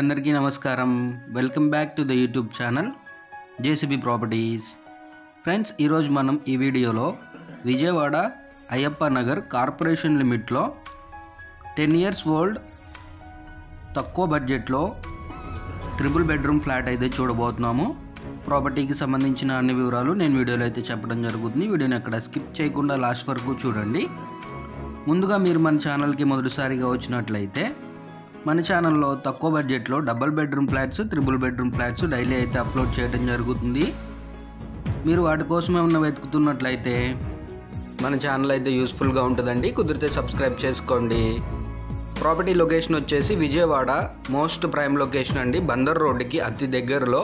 అందరికీ నమస్కారం. Welcome back to the YouTube channel JCB properties friends ఈరోజు మనం ఈ వీడియోలో విజయవాడ అయ్యప్ప నగర్ కార్పొరేషన్ లిమిట్లో టెన్ ఇయర్స్ ఓల్డ్ తక్కువ బడ్జెట్లో త్రిబుల్ బెడ్రూమ్ ఫ్లాట్ అయితే చూడబోతున్నాము. ప్రాపర్టీకి సంబంధించిన అన్ని వివరాలు నేను వీడియోలో అయితే చెప్పడం జరుగుతుంది. వీడియోని అక్కడ స్కిప్ చేయకుండా లాస్ట్ వరకు చూడండి. ముందుగా మీరు మన ఛానల్కి మొదటిసారిగా వచ్చినట్లయితే మన ఛానల్లో తక్కువ బడ్జెట్లో double bedroom flats triple bedroom flats daily అయితే అప్లోడ్ చేయడం జరుగుతుంది. మీరు వాటి కోసం ఏమన్నా వెతుకుతున్నట్లయితే మన ఛానల్ అయితే యూస్ఫుల్గా ఉంటుందండి. కుదిరితే సబ్స్క్రైబ్ చేసుకోండి. ప్రాపర్టీ లొకేషన్ వచ్చేసి విజయవాడ మోస్ట్ ప్రైమ్ లొకేషన్ అండి. బందర్ రోడ్డుకి అతి దగ్గరలో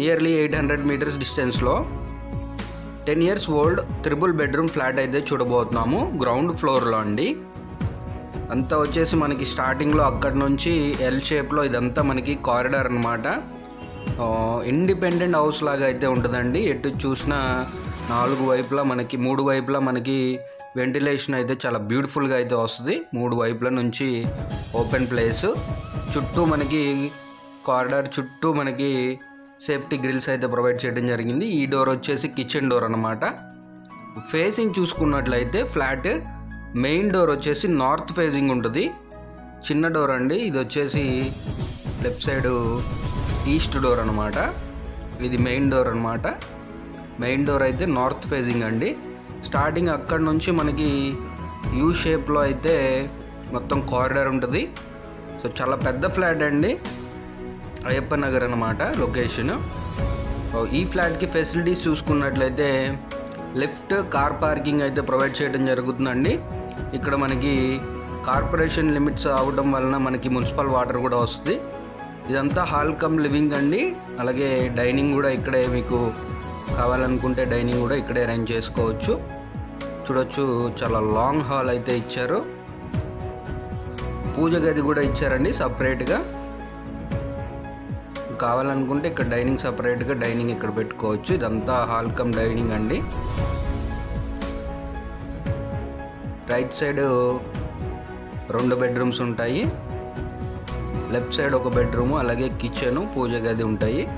నియర్లీ ఎయిట్ హండ్రెడ్ మీటర్స్ డిస్టెన్స్లో. Ten years old triple bedroom flat అయితే చూడబోతున్నాము. గ్రౌండ్ ఫ్లోర్లో అండి. అంతా వచ్చేసి మనకి స్టార్టింగ్లో అక్కడి నుంచి ఎల్ షేప్లో ఇదంతా మనకి కారిడార్ అనమాట ఇండిపెండెంట్ హౌస్ లాగా అయితే ఉంటుందండి. ఎటు చూసినా నాలుగు వైపులా మనకి మూడు వైపులా మనకి వెంటిలేషన్ అయితే చాలా బ్యూటిఫుల్గా అయితే వస్తుంది. మూడు వైపుల నుంచి ఓపెన్ ప్లేస్ చుట్టూ మనకి కారిడార్ చుట్టూ మనకి సేఫ్టీ గ్రిల్స్ అయితే ప్రొవైడ్ చేయడం జరిగింది. ఈ డోర్ వచ్చేసి కిచెన్ డోర్ అనమాట ఫేసింగ్ చూసుకున్నట్లయితే ఫ్లాట్ మెయిన్ డోర్ వచ్చేసి నార్త్ ఫేజింగ్ ఉంటుంది. చిన్న డోర్ అండి. ఇది వచ్చేసి లెఫ్ట్ సైడ్ ఈస్ట్ డోర్ అనమాట ఇది మెయిన్ డోర్ అనమాట మెయిన్ డోర్ అయితే నార్త్ ఫేజింగ్ అండి. స్టార్టింగ్ అక్కడ నుంచి మనకి యూ షేప్లో అయితే మొత్తం కారిడార్ ఉంటుంది. సో చాలా పెద్ద ఫ్లాట్ అండి. అయ్యప్ప నగర్ అనమాట లొకేషన్. ఈ ఫ్లాట్కి ఫెసిలిటీస్ చూసుకున్నట్లయితే లిఫ్ట్ కార్ పార్కింగ్ అయితే ప్రొవైడ్ చేయడం జరుగుతుందండి. ఇక్కడ మనకి కార్పొరేషన్ లిమిట్స్ అవడం వలన మనకి మున్సిపల్ వాటర్ కూడా వస్తుంది. ఇదంతా హాల్ కమ్ లివింగ్ అండి. అలాగే డైనింగ్ కూడా ఇక్కడే మీకు కావాలనుకుంటే డైనింగ్ కూడా ఇక్కడే అరేంజ్ చేసుకోవచ్చు. చూడొచ్చు చాలా లాంగ్ హాల్ అయితే ఇచ్చారు. పూజ గది కూడా ఇచ్చారండి సపరేట్గా కావాలనుకుంటే ఇక్కడ డైనింగ్ సపరేట్గా డైనింగ్ ఇక్కడ పెట్టుకోవచ్చు. ఇదంతా హాల్ కమ్ డైనింగ్ అండి. రైట్ సైడ్ రెండు బెడ్రూమ్స్ ఉంటాయి. లెఫ్ట్ సైడ్ ఒక బెడ్రూము అలాగే కిచెను పూజ గది ఉంటాయి.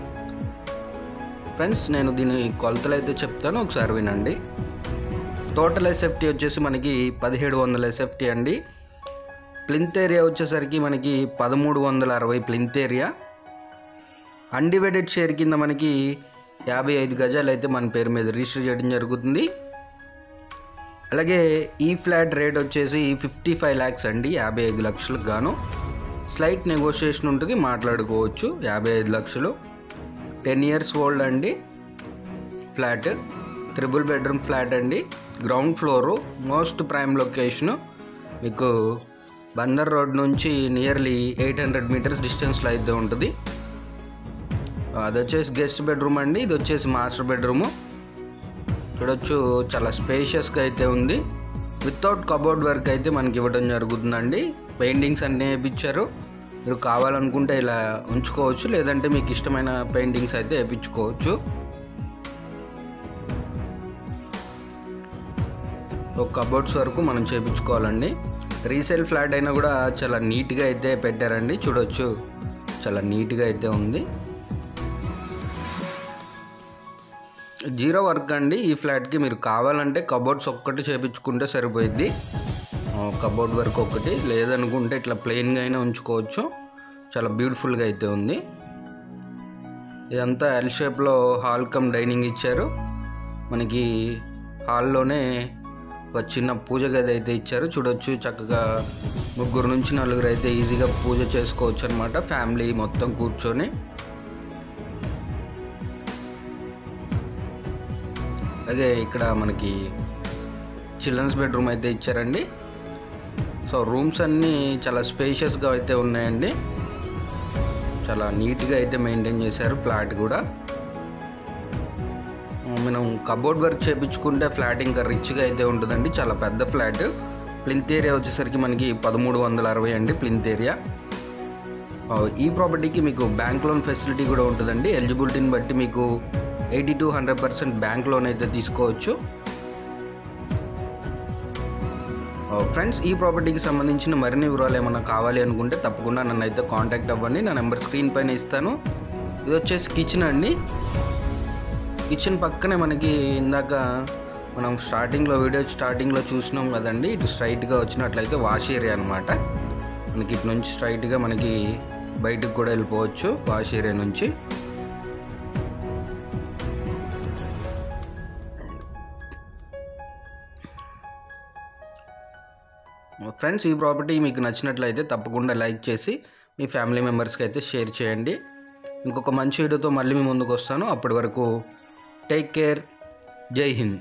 ఫ్రెండ్స్ నేను దీని కొలతలు అయితే చెప్తాను ఒకసారి వినండి. టోటల్ సేఫ్టీ వచ్చేసి మనకి పదిహేడు వందల సేఫ్టీ అండి. ప్లింత్ ఏరియా వచ్చేసరికి మనకి పదమూడు వందల అరవై ప్లింత్ ఏరియా. అన్డివైడెడ్ షేర్ కింద మనకి యాభై ఐదు గజాలు అయితే మన పేరు మీద రిజిస్టర్ చేయడం జరుగుతుంది. అలాగే ఈ ఫ్లాట్ రేట్ వచ్చేసి ఫిఫ్టీ ఫైవ్ ల్యాక్స్ అండి యాభై ఐదు లక్షలకు గాను. స్లైట్ నెగోషియేషన్ ఉంటుంది మాట్లాడుకోవచ్చు. యాభై ఐదు లక్షలు. టెన్ ఇయర్స్ ఓల్డ్ అండి ఫ్లాట్. త్రిబుల్ బెడ్రూమ్ ఫ్లాట్ అండి. Ground floor most prime location. మీకు బందర్ రోడ్ నుంచి నియర్లీ ఎయిట్ హండ్రెడ్ మీటర్స్ డిస్టెన్స్లో అయితే ఉంటుంది. అది వచ్చేసి గెస్ట్ బెడ్రూమ్ అండి ఇది వచ్చేసి మాస్టర్ బెడ్రూము. చూడొచ్చు చాలా స్పేషియస్గా అయితే ఉంది. వితౌట్ కబోర్డ్ వర్క్ అయితే మనకి ఇవ్వడం జరుగుతుందండి. పెయింటింగ్స్ అన్నీ వేయించారు మీరు కావాలనుకుంటే ఇలా ఉంచుకోవచ్చు లేదంటే మీకు ఇష్టమైన పెయింటింగ్స్ అయితే వేయించుకోవచ్చు ఒక కబోర్డ్స్ వరకు మనం చేయించుకోవాలండి రీసేల్ ఫ్లాట్ అయినా కూడా చాలా నీట్గా అయితే పెట్టారండి. చూడొచ్చు చాలా నీట్గా అయితే ఉంది. జీరో వర్క్ అండి. ఈ ఫ్లాట్కి మీరు కావాలంటే కబోర్డ్స్ ఒక్కటి చేపించుకుంటే సరిపోయిద్ది. కబోర్డ్ వర్క్ ఒకటి లేదనుకుంటే ఇట్లా ప్లెయిన్గా అయినా ఉంచుకోవచ్చు. చాలా బ్యూటిఫుల్గా అయితే ఉంది. ఇదంతా ఎల్ షేప్లో హాల్ కమ్ డైనింగ్ ఇచ్చారు. మనకి హాల్లోనే ఒక చిన్న పూజ గది అయితే ఇచ్చారు. చూడొచ్చు చక్కగా ముగ్గురు నుంచి నలుగురు అయితే ఈజీగా పూజ చేసుకోవచ్చు అనమాట ఫ్యామిలీ మొత్తం కూర్చొని. అలాగే ఇక్కడ మనకి చిల్డ్రన్స్ బెడ్రూమ్ అయితే ఇచ్చారండి. సో రూమ్స్ అన్నీ చాలా స్పేషియస్గా అయితే ఉన్నాయండి. చాలా నీట్గా అయితే మెయింటైన్ చేశారు ఫ్లాట్ కూడా. మనం కబోర్డ్ వర్క్ చేయించుకుంటే ఫ్లాట్ ఇంకా రిచ్గా అయితే ఉంటుందండి. చాలా పెద్ద ఫ్లాట్. ప్లింత్ ఏరియా వచ్చేసరికి మనకి పదమూడు వందల అరవై అండి ప్లింత్ ఏరియా ఈ ప్రాపర్టీకి మీకు బ్యాంక్ లోన్ ఫెసిలిటీ కూడా ఉంటుందండి. ఎలిజిబిలిటీని బట్టి మీకు eighty to hundred percent bank loan అయితే తీసుకోవచ్చు. ఫ్రెండ్స్ ఈ ప్రాపర్టీకి సంబంధించిన మరిన్ని వివరాలు ఏమైనా కావాలి అనుకుంటే తప్పకుండా నన్ను అయితే కాంటాక్ట్ అవ్వండి. నా నెంబర్ స్క్రీన్ పైన ఇస్తాను. ఇది వచ్చేసి కిచెన్ అండి. కిచెన్ పక్కనే మనకి ఇందాక మనం స్టార్టింగ్లో వీడియో స్టార్టింగ్లో చూసినాం కదండి. ఇటు స్ట్రైట్గా వచ్చినట్లయితే వాష్ ఏరియా అనమాట మనకి ఇటు నుంచి స్ట్రైట్గా మనకి బయటకు కూడా వెళ్ళిపోవచ్చు వాష్ ఏరియా నుంచి. ఫ్రెండ్స్ ఈ ప్రాపర్టీ మీకు నచ్చినట్లయితే తప్పకుండా లైక్ చేసి మీ ఫ్యామిలీ మెంబర్స్కి అయితే షేర్ చేయండి. ఇంకొక మంచి వీడియోతో మళ్ళీ మీ ముందుకు వస్తాను. అప్పటి వరకు టేక్ కేర్. జై హింద్.